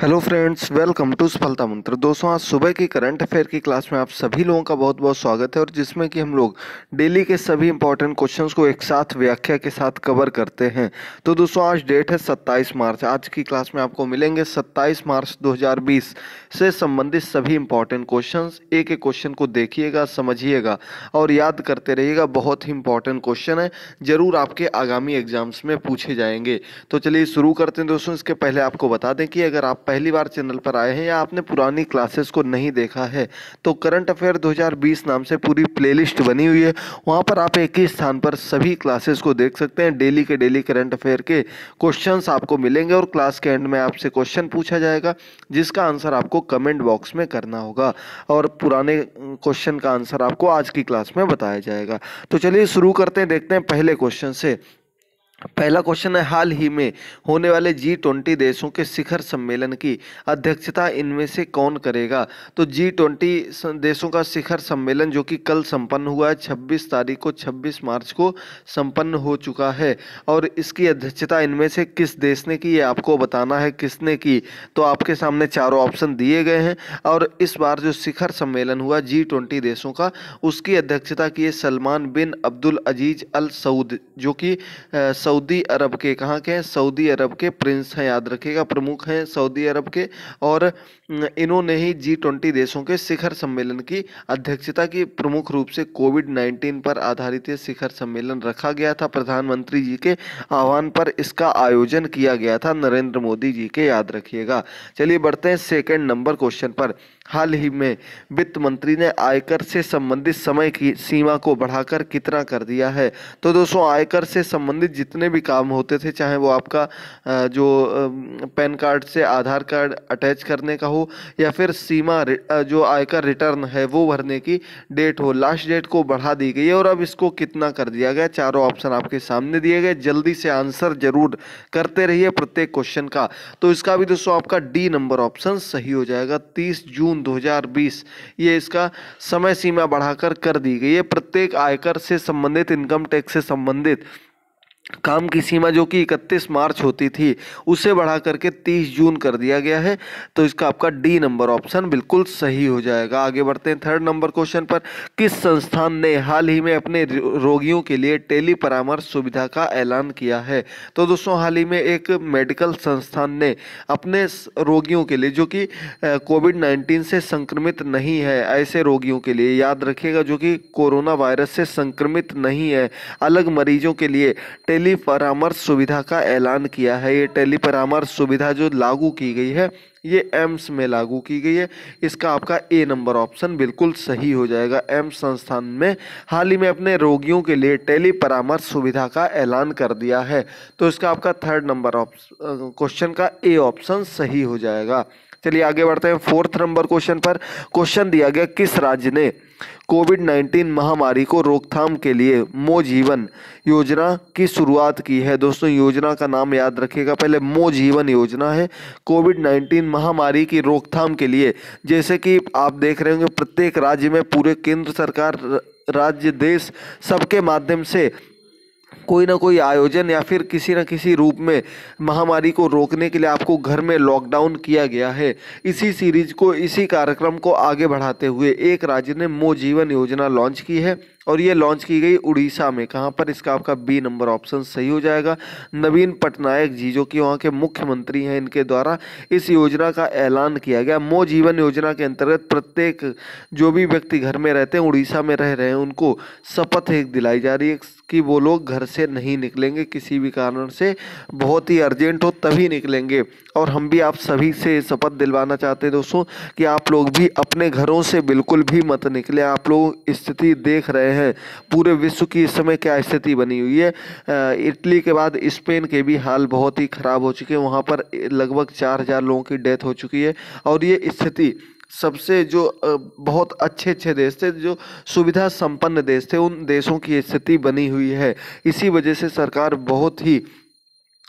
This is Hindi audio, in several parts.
हेलो फ्रेंड्स, वेलकम टू सफलता मंत्र। दोस्तों, आज सुबह की करंट अफेयर की क्लास में आप सभी लोगों का बहुत बहुत स्वागत है और जिसमें कि हम लोग डेली के सभी इंपॉर्टेंट क्वेश्चंस को एक साथ व्याख्या के साथ कवर करते हैं। तो दोस्तों, आज डेट है 27 मार्च। आज की क्लास में आपको मिलेंगे 27 मार्च 2020 से संबंधित सभी इंपॉर्टेंट क्वेश्चन एक एक क्वेश्चन को देखिएगा, समझिएगा और याद करते रहिएगा, बहुत ही इंपॉर्टेंट क्वेश्चन है। ज़रूर आपके आगामी एग्ज़ाम्स में पूछे जाएँगे। तो चलिए शुरू करते हैं। दोस्तों, इसके पहले आपको बता दें कि अगर आप पहली बार चैनल पर आए हैं या आपने पुरानी क्लासेस को नहीं देखा है तो करंट अफेयर 2020 नाम से पूरी प्लेलिस्ट बनी हुई है। वहाँ पर आप एक ही स्थान पर सभी क्लासेस को देख सकते हैं। डेली के डेली करंट अफेयर के क्वेश्चंस आपको मिलेंगे और क्लास के एंड में आपसे क्वेश्चन पूछा जाएगा, जिसका आंसर आपको कमेंट बॉक्स में करना होगा और पुराने क्वेश्चन का आंसर आपको आज की क्लास में बताया जाएगा। तो चलिए शुरू करते हैं, देखते हैं पहले क्वेश्चन से। पहला क्वेश्चन है, हाल ही में होने वाले जी ट्वेंटी देशों के शिखर सम्मेलन की अध्यक्षता इनमें से कौन करेगा? तो जी ट्वेंटी देशों का शिखर सम्मेलन जो कि कल संपन्न हुआ है 26 तारीख को 26 मार्च को संपन्न हो चुका है। और इसकी अध्यक्षता इनमें से किस देश ने की, ये आपको बताना है किसने की। तो आपके सामने चारों ऑप्शन दिए गए हैं। और इस बार जो शिखर सम्मेलन हुआ जी ट्वेंटी देशों का, उसकी अध्यक्षता की है सलमान बिन अब्दुल अज़ीज़ अल सऊद, जो कि सऊदी अरब के, कहाँ के हैं? सऊदी अरब के प्रिंस हैं, याद रखिएगा, प्रमुख हैं सऊदी अरब के और इन्होंने ही जी ट्वेंटी देशों के शिखर सम्मेलन की अध्यक्षता की। प्रमुख रूप से कोविड नाइन्टीन पर आधारित ये शिखर सम्मेलन रखा गया था। प्रधानमंत्री जी के आह्वान पर इसका आयोजन किया गया था। नरेंद्र मोदी जी के, याद रखिएगा। चलिए बढ़ते हैं सेकेंड नंबर क्वेश्चन पर। हाल ही में वित्त मंत्री ने आयकर से संबंधित समय की सीमा को बढ़ाकर कितना कर दिया है? तो दोस्तों, आयकर से संबंधित जितने भी काम होते थे, चाहे वो आपका जो पैन कार्ड से आधार कार्ड अटैच करने का हो, या फिर सीमा जो आयकर रिटर्न है, वो भरने की डेट हो, लास्ट डेट को बढ़ा दी गई है और अब इसको कितना कर दिया गया? चारों ऑप्शन आपके सामने दिए गए। जल्दी से आंसर ज़रूर करते रहिए प्रत्येक क्वेश्चन का। तो इसका भी दोस्तों, आपका डी नंबर ऑप्शन सही हो जाएगा। तीस जून 2020 ये इसका समय सीमा बढ़ाकर कर दी गई। है प्रत्येक आयकर से संबंधित, इनकम टैक्स से संबंधित काम की सीमा जो कि 31 मार्च होती थी, उसे बढ़ा करके 30 जून कर दिया गया है। तो इसका आपका डी नंबर ऑप्शन बिल्कुल सही हो जाएगा। आगे बढ़ते हैं थर्ड नंबर क्वेश्चन पर। किस संस्थान ने हाल ही में अपने रोगियों के लिए टेली परामर्श सुविधा का ऐलान किया है? तो दोस्तों, हाल ही में एक मेडिकल संस्थान ने अपने रोगियों के लिए जो कि कोविड नाइन्टीन से संक्रमित नहीं है, ऐसे रोगियों के लिए याद रखिएगा जो कि कोरोना वायरस से संक्रमित नहीं है, अलग मरीजों के लिए टेली परामर्श सुविधा का ऐलान किया है। ये टेली परामर्श सुविधा जो लागू की गई है, ये एम्स में लागू की गई है। इसका आपका ए नंबर ऑप्शन बिल्कुल सही हो जाएगा। एम्स संस्थान में हाल ही में अपने रोगियों के लिए टेली परामर्श सुविधा का ऐलान कर दिया है। तो इसका आपका थर्ड नंबर ऑप्शन क्वेश्चन का ए ऑप्शन सही हो जाएगा। चलिए आगे बढ़ते हैं। फोर्थ नंबर क्वेश्चन पर। क्वेश्चन दिया गया, किस राज्य ने कोविड 19 महामारी को रोकथाम के लिए मो जीवन योजना की शुरुआत की है? दोस्तों, योजना का नाम याद रखिएगा। पहले मो जीवन योजना है। कोविड 19 महामारी की रोकथाम के लिए, जैसे कि आप देख रहे होंगे, प्रत्येक राज्य में पूरे केंद्र सरकार, राज्य, देश सबके माध्यम से कोई ना कोई आयोजन या फिर किसी न किसी रूप में महामारी को रोकने के लिए आपको घर में लॉकडाउन किया गया है। इसी सीरीज़ को, इसी कार्यक्रम को आगे बढ़ाते हुए एक राज्य ने मो जीवन योजना लॉन्च की है। और ये लॉन्च की गई उड़ीसा में। कहाँ पर इसका आपका बी नंबर ऑप्शन सही हो जाएगा? नवीन पटनायक जी, जो कि वहाँ के मुख्यमंत्री हैं, इनके द्वारा इस योजना का ऐलान किया गया। मो जीवन योजना के अंतर्गत प्रत्येक जो भी व्यक्ति घर में रहते हैं, उड़ीसा में रह रहे हैं, उनको शपथ एक दिलाई जा रही है कि वो लोग घर से नहीं निकलेंगे, किसी भी कारण से। बहुत ही अर्जेंट हो, तभी निकलेंगे। और हम भी आप सभी से शपथ दिलवाना चाहते हैं दोस्तों, कि आप लोग भी अपने घरों से बिल्कुल भी मत निकले। आप लोग स्थिति देख रहे हैं। पूरे विश्व की इस समय क्या स्थिति बनी हुई है? इटली के बाद स्पेन के भी हाल बहुत ही ख़राब हो चुके हैं। वहाँ पर लगभग चार हज़ार लोगों की डेथ हो चुकी है। और ये स्थिति सबसे जो बहुत अच्छे अच्छे देश थे, जो सुविधा संपन्न देश थे, उन देशों की स्थिति बनी हुई है। इसी वजह से सरकार बहुत ही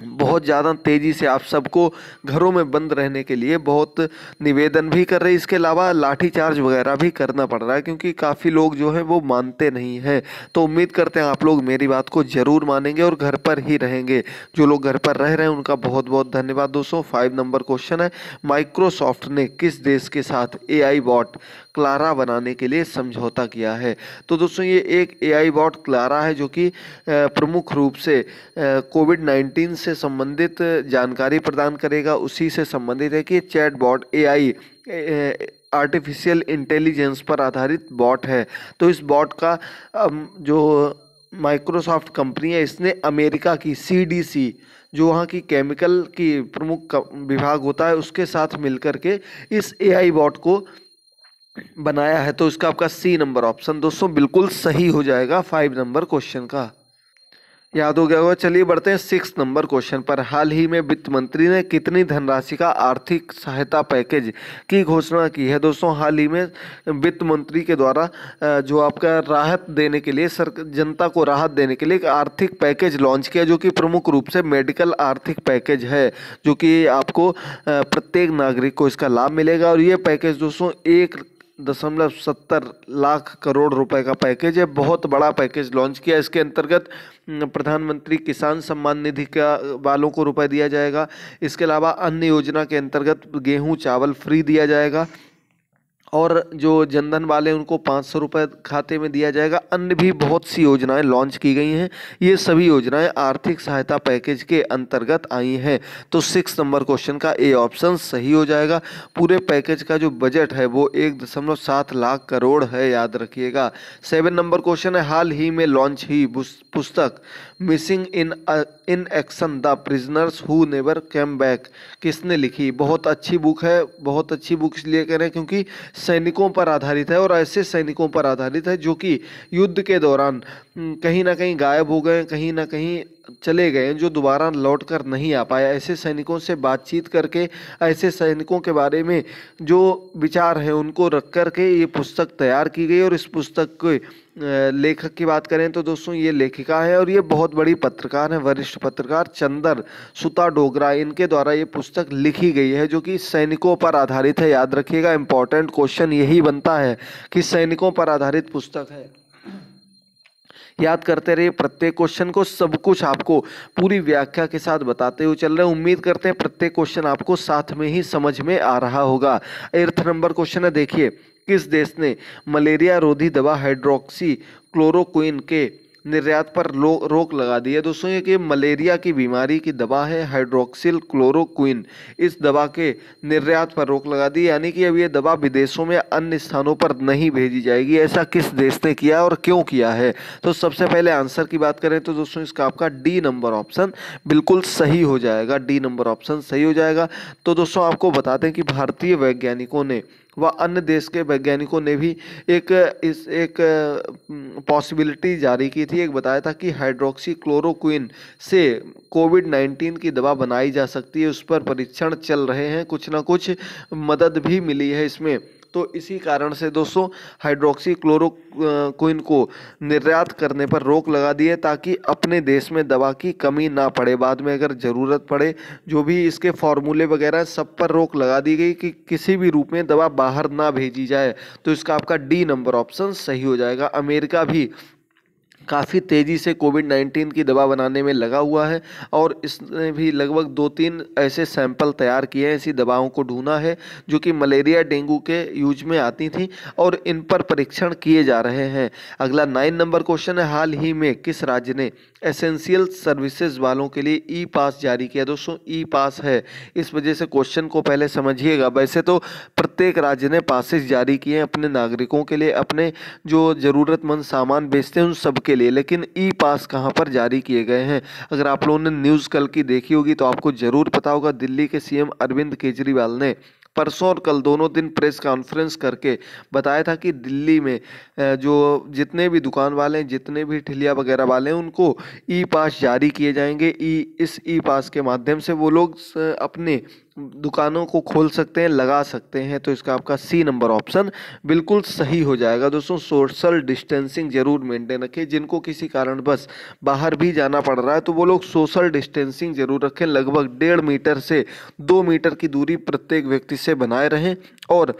बहुत ज़्यादा तेज़ी से आप सबको घरों में बंद रहने के लिए बहुत निवेदन भी कर रहे हैं। इसके अलावा लाठी चार्ज वगैरह भी करना पड़ रहा है क्योंकि काफ़ी लोग जो है वो मानते नहीं हैं। तो उम्मीद करते हैं आप लोग मेरी बात को ज़रूर मानेंगे और घर पर ही रहेंगे। जो लोग घर पर रह रहे हैं उनका बहुत बहुत धन्यवाद दोस्तों। फाइव नंबर क्वेश्चन है, माइक्रोसॉफ्ट ने किस देश के साथ ए आई बॉट क्लारा बनाने के लिए समझौता किया है। तो दोस्तों, ये एक ए आई बॉट क्लारा है जो कि प्रमुख रूप से कोविड नाइन्टीन से संबंधित जानकारी प्रदान करेगा। उसी से संबंधित है कि chat bot A I artificial intelligence पर आधारित बॉट है। तो इस बॉट का जो माइक्रोसॉफ्ट कंपनी है, इसने अमेरिका की सीडीसी जो वहाँ की केमिकल की प्रमुख विभाग होता है, उसके साथ मिलकर के इस एआई बॉट को बनाया है तो इसका आपका सी नंबर ऑप्शन दोस्तों बिल्कुल सही हो जाएगा फाइव नंबर क्वेश्चन का। याद हो गया होगा, चलिए बढ़ते हैं सिक्स नंबर क्वेश्चन पर। हाल ही में वित्त मंत्री ने कितनी धनराशि का आर्थिक सहायता पैकेज की घोषणा की है? दोस्तों, हाल ही में वित्त मंत्री के द्वारा जो आपका राहत देने के लिए, सर, जनता को राहत देने के लिए एक आर्थिक पैकेज लॉन्च किया, जो कि प्रमुख रूप से मेडिकल आर्थिक पैकेज है, जो कि आपको प्रत्येक नागरिक को इसका लाभ मिलेगा। और ये पैकेज दोस्तों एक दशमलव सत्तर लाख करोड़ रुपए का पैकेज है। बहुत बड़ा पैकेज लॉन्च किया। इसके अंतर्गत प्रधानमंत्री किसान सम्मान निधि का, वालों को रुपए दिया जाएगा। इसके अलावा अन्य योजना के अंतर्गत गेहूँ, चावल फ्री दिया जाएगा। और जो जनधन वाले उनको पाँच सौ रुपये खाते में दिया जाएगा। अन्य भी बहुत सी योजनाएँ लॉन्च की गई हैं। ये सभी योजनाएँ आर्थिक सहायता पैकेज के अंतर्गत आई हैं। तो सिक्स नंबर क्वेश्चन का ए ऑप्शन सही हो जाएगा। पूरे पैकेज का जो बजट है वो एक दशमलव सात लाख करोड़ है, याद रखिएगा। सेवन नंबर क्वेश्चन है, हाल ही में लॉन्च ही पुस्तक। Missing in in action the prisoners who never came back किसने लिखी? बहुत अच्छी बुक है, बहुत अच्छी बुक इसलिए कह रहे हैं क्योंकि सैनिकों पर आधारित है और ऐसे सैनिकों पर आधारित है जो कि युद्ध के दौरान कहीं ना कहीं गायब हो गए, कहीं ना कहीं चले गए जो दोबारा लौट कर नहीं आ पाया। ऐसे सैनिकों से बातचीत करके, ऐसे सैनिकों के बारे में जो विचार हैं, उनको रख कर के ये पुस्तक तैयार की गई। और इस पुस्तक के लेखक की बात करें तो दोस्तों, ये लेखिका है और ये बहुत बड़ी पत्रकार है, वरिष्ठ पत्रकार चंदर सुता डोगरा। इनके द्वारा ये पुस्तक लिखी गई है, जो कि सैनिकों पर आधारित है। याद रखिएगा इंपॉर्टेंट क्वेश्चन यही बनता है कि सैनिकों पर आधारित पुस्तक है। याद करते रहिए, प्रत्येक क्वेश्चन को, सब कुछ आपको पूरी व्याख्या के साथ बताते हुए चल रहे हैं। उम्मीद करते हैं प्रत्येक क्वेश्चन आपको साथ में ही समझ में आ रहा होगा। एर्थ नंबर क्वेश्चन है, देखिए, किस देश ने मलेरिया रोधी दवा हाइड्रोक्सी क्लोरोक्विन के निर्यात पर रो रोक लगा दी है। दोस्तों, ये कि मलेरिया की बीमारी की दवा है हाइड्रोक्सिल क्लोरोक्विन इस दवा के निर्यात पर रोक लगा दी, यानी कि अब ये दवा विदेशों में अन्य स्थानों पर नहीं भेजी जाएगी। ऐसा किस देश ने किया और क्यों किया है? तो सबसे पहले आंसर की बात करें तो दोस्तों, इसका आपका डी नंबर ऑप्शन बिल्कुल सही हो जाएगा। डी नंबर ऑप्शन सही हो जाएगा। तो दोस्तों, आपको बता दें कि भारतीय वैज्ञानिकों ने व अन्य देश के वैज्ञानिकों ने भी एक, इस एक पॉसिबिलिटी जारी की थी। एक बताया था कि हाइड्रोक्सी क्लोरोक्विन से कोविड नाइन्टीन की दवा बनाई जा सकती है। उस पर परीक्षण चल रहे हैं। कुछ ना कुछ मदद भी मिली है इसमें। तो इसी कारण से दोस्तों हाइड्रोक्सी क्लोरोक्विन को निर्यात करने पर रोक लगा दी है ताकि अपने देश में दवा की कमी ना पड़े। बाद में अगर ज़रूरत पड़े, जो भी इसके फॉर्मूले वगैरह सब पर रोक लगा दी गई कि किसी भी रूप में दवा बाहर ना भेजी जाए। तो इसका आपका डी नंबर ऑप्शन सही हो जाएगा। अमेरिका भी काफ़ी तेज़ी से कोविड नाइन्टीन की दवा बनाने में लगा हुआ है और इसने भी लगभग दो तीन ऐसे सैंपल तैयार किए हैं। ऐसी दवाओं को ढूंढा है, जो कि मलेरिया, डेंगू के यूज़ में आती थी और इन पर परीक्षण किए जा रहे हैं। अगला नाइन नंबर क्वेश्चन है, हाल ही में किस राज्य ने एसेंशियल सर्विसेज़ वालों के लिए ई पास जारी किया। दोस्तों ई पास है। इस वजह से क्वेश्चन को पहले समझिएगा। वैसे तो प्रत्येक राज्य ने पासेज जारी किए हैं अपने नागरिकों के लिए, अपने जो ज़रूरतमंद सामान बेचते हैं उन सब के लिए, लेकिन ई पास कहाँ पर जारी किए गए हैं? अगर आप लोगों ने न्यूज़ कल की देखी होगी तो आपको ज़रूर पता होगा, दिल्ली के सीएम अरविंद केजरीवाल ने परसों और कल दोनों दिन प्रेस कॉन्फ्रेंस करके बताया था कि दिल्ली में जो जितने भी दुकान वाले हैं, जितने भी ठिलिया वगैरह वाले हैं, उनको ई पास जारी किए जाएँगे। ई, इस ई पास के माध्यम से वो लोग अपने दुकानों को खोल सकते हैं, लगा सकते हैं तो इसका आपका सी नंबर ऑप्शन बिल्कुल सही हो जाएगा। दोस्तों सोशल डिस्टेंसिंग ज़रूर मेंटेन रखें। जिनको किसी कारण बस बाहर भी जाना पड़ रहा है तो वो लोग सोशल डिस्टेंसिंग ज़रूर रखें। लगभग डेढ़ मीटर से दो मीटर की दूरी प्रत्येक व्यक्ति से बनाए रहें और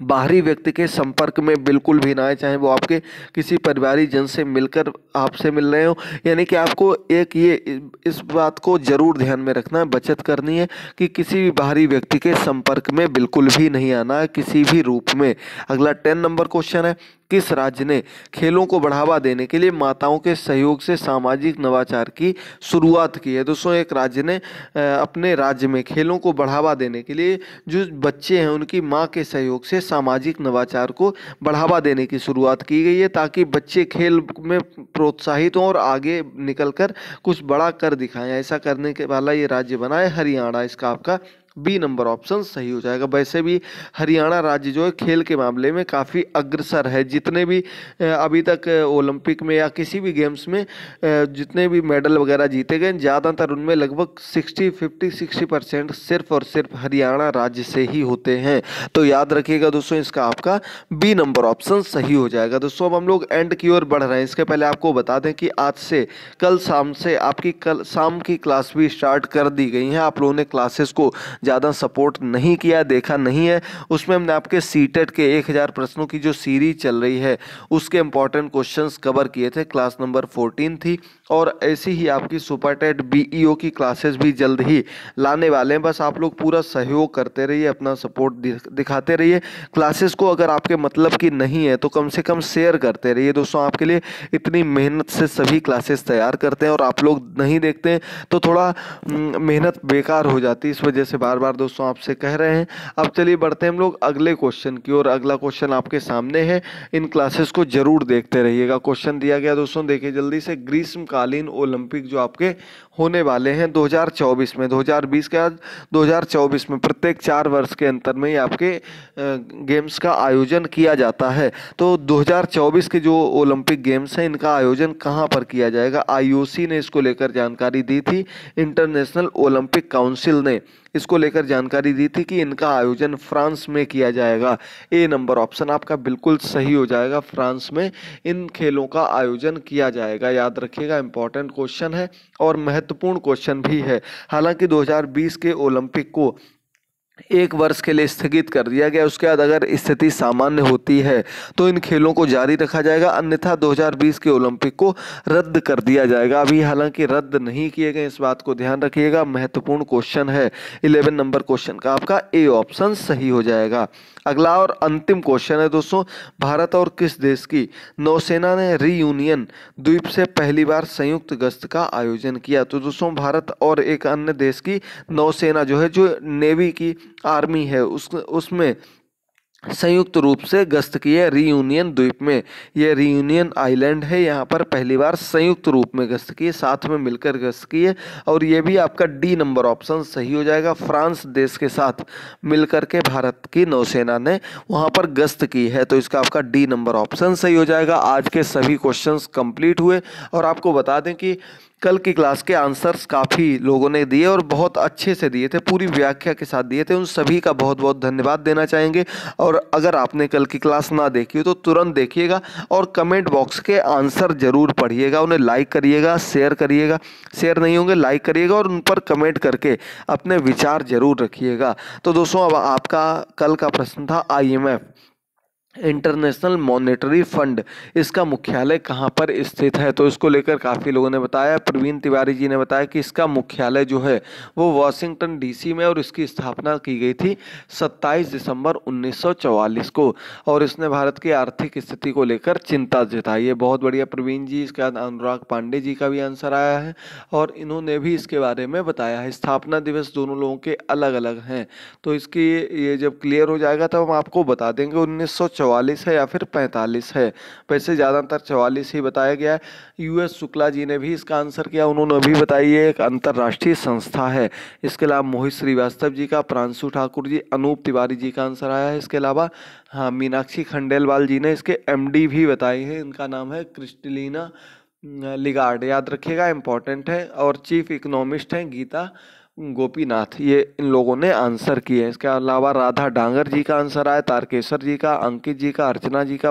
बाहरी व्यक्ति के संपर्क में बिल्कुल भी ना आए, चाहे वो आपके किसी परिवारिक जन से मिलकर आपसे मिल रहे हो। यानी कि आपको एक ये इस बात को ज़रूर ध्यान में रखना है, बचत करनी है कि किसी भी बाहरी व्यक्ति के संपर्क में बिल्कुल भी नहीं आना है, किसी भी रूप में। अगला टेन नंबर क्वेश्चन है किस राज्य ने खेलों को बढ़ावा देने के लिए माताओं के सहयोग से सामाजिक नवाचार की शुरुआत की है? दोस्तों, एक राज्य ने अपने राज्य में खेलों को बढ़ावा देने के लिए जो बच्चे हैं, उनकी माँ के सहयोग से सामाजिक नवाचार को बढ़ावा देने की शुरुआत की गई है, ताकि बच्चे खेल में प्रोत्साहित हों और आगे निकलकर कुछ बड़ा कर दिखाएँ। ऐसा करने के वाला ये राज्य बना है हरियाणा। इसका आपका बी नंबर ऑप्शन सही हो जाएगा। वैसे भी हरियाणा राज्य जो है खेल के मामले में काफ़ी अग्रसर है। जितने भी अभी तक ओलंपिक में या किसी भी गेम्स में जितने भी मेडल वगैरह जीते गए, ज़्यादातर उनमें लगभग 60 50 60 परसेंट सिर्फ़ और सिर्फ़ हरियाणा राज्य से ही होते हैं। तो याद रखिएगा दोस्तों, इसका आपका बी नंबर ऑप्शन सही हो जाएगा। दोस्तों, अब हम लोग एंड की ओर बढ़ रहे हैं। इसके पहले आपको बता दें कि आज से कल शाम से आपकी कल, शाम की क्लास भी स्टार्ट कर दी गई है। आप लोगों ने क्लासेस को ज़्यादा सपोर्ट नहीं किया, देखा नहीं है। उसमें हमने आपके सी के एक हज़ार प्रश्नों की जो सीरीज़ चल रही है, उसके इंपॉर्टेंट क्वेश्चंस कवर किए थे। क्लास नंबर फोर्टीन थी। और ऐसी ही आपकी सुपर टेट बी की क्लासेस भी जल्द ही लाने वाले हैं। बस आप लोग पूरा सहयोग करते रहिए, अपना सपोर्ट दिखाते रहिए। क्लासेस को अगर आपके मतलब की नहीं है तो कम से कम शेयर करते रहिए। दोस्तों, आपके लिए इतनी मेहनत से सभी क्लासेस तैयार करते हैं और आप लोग नहीं देखते तो थोड़ा मेहनत बेकार हो जाती इस वजह से बार बार दोस्तों आपसे कह रहे हैं। अब चलिए बढ़ते हैं हम लोग अगले क्वेश्चन की और अगला क्वेश्चन आपके सामने है। इन क्लासेस को ज़रूर देखते रहिएगा। क्वेश्चन दिया गया दोस्तों, देखिए जल्दी से। ग्रीष्मकालीन ओलंपिक जो आपके होने वाले हैं 2024 में। 2020 के बाद 2024 में प्रत्येक चार वर्ष के अंतर में ही आपके गेम्स का आयोजन किया जाता है। तो 2024 के जो ओलंपिक गेम्स हैं, इनका आयोजन कहाँ पर किया जाएगा? आईओसी ने इसको लेकर जानकारी दी थी, इंटरनेशनल ओलंपिक काउंसिल ने इसको लेकर जानकारी दी थी कि इनका आयोजन फ्रांस में किया जाएगा। ए नंबर ऑप्शन आपका बिल्कुल सही हो जाएगा, फ्रांस में इन खेलों का आयोजन किया जाएगा। याद रखिएगा इंपॉर्टेंट क्वेश्चन है और महत्वपूर्ण क्वेश्चन भी है। हालाँकि 2020 के ओलंपिक को एक वर्ष के लिए स्थगित कर दिया गया। उसके बाद अगर स्थिति सामान्य होती है तो इन खेलों को जारी रखा जाएगा। अन्यथा 2020 के ओलंपिक को रद्द कर दिया जाएगा। अभी हालाँकि रद्द नहीं किए गए, इस बात को ध्यान रखिएगा। महत्वपूर्ण क्वेश्चन है, इलेवन नंबर क्वेश्चन का। आपका ए ऑप्शन सही हो जाएगा। अगला और अंतिम क्वेश्चन है दोस्तों, भारत और किस देश की नौसेना ने रीयूनियन द्वीप से पहली बार संयुक्त गश्त का आयोजन किया? तो दोस्तों, भारत और एक अन्य देश की नौसेना जो है, जो नेवी की आर्मी है, उस, उसमें संयुक्त रूप से गश्त की है रीयूनियन द्वीप में। यह रीयूनियन आइलैंड है, यहाँ पर पहली बार संयुक्त रूप में गश्त की है, साथ में मिलकर गश्त की है, और ये भी आपका डी नंबर ऑप्शन सही हो जाएगा। फ्रांस देश के साथ मिलकर के भारत की नौसेना ने वहाँ पर गश्त की है तो इसका आपका डी नंबर ऑप्शन सही हो जाएगा। आज के सभी क्वेश्चन कंप्लीट हुए, और आपको बता दें कि कल की क्लास के आंसर्स काफ़ी लोगों ने दिए और बहुत अच्छे से दिए थे, पूरी व्याख्या के साथ दिए थे। उन सभी का बहुत बहुत धन्यवाद देना चाहेंगे। और अगर आपने कल की क्लास ना देखी हो तो तुरंत देखिएगा और कमेंट बॉक्स के आंसर ज़रूर पढ़िएगा। उन्हें लाइक करिएगा, शेयर करिएगा, शेयर नहीं होंगे, लाइक करिएगा और उन पर कमेंट करके अपने विचार ज़रूर रखिएगा। तो दोस्तों, अब आपका कल का प्रश्न था आईएमएफ। इंटरनेशनल मॉनेटरी फंड, इसका मुख्यालय कहाँ पर स्थित है? तो इसको लेकर काफ़ी लोगों ने बताया। प्रवीण तिवारी जी ने बताया कि इसका मुख्यालय जो है, वो वॉशिंगटन डीसी में और इसकी स्थापना की गई थी 27 दिसंबर 1944 को और इसने भारत की आर्थिक स्थिति को लेकर चिंता जताई है। बहुत बढ़िया प्रवीण जी, इसके बाद अनुराग पांडे जी का भी आंसर आया है और इन्होंने भी इसके बारे में बताया है। स्थापना दिवस दोनों लोगों के अलग अलग हैं। तो इसकी ये जब क्लियर हो जाएगा तब हम आपको बता देंगे उन्नीस सौ चवालीस है या फिर पैंतालीस है? वैसे ज़्यादातर चवालीस ही बताया गया है। यूएस शुक्ला जी ने भी इसका आंसर किया, उन्होंने भी बताई एक अंतर्राष्ट्रीय संस्था है। इसके अलावा मोहित श्रीवास्तव जी का, प्रांशु ठाकुर जी, अनूप तिवारी जी का आंसर आया है। इसके अलावा हाँ मीनाक्षी खंडेलवाल जी ने इसके एमडी भी बताई है। इनका नाम है क्रिस्टलिना लिगार्ड। याद रखिएगा इंपॉर्टेंट है। और चीफ इकोनॉमिस्ट हैं गीता गोपीनाथ, ये इन लोगों ने आंसर किए इसके अलावा राधा डांगर जी का आंसर आया, तारकेश्वर जी का, अंकित जी का, अर्चना जी का